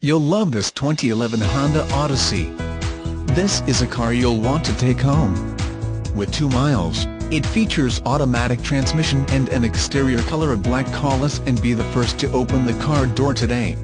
You'll love this 2011 Honda Odyssey. This is a car you'll want to take home. With 2 miles, it features automatic transmission and an exterior color of black call us and be the first to open the car door today.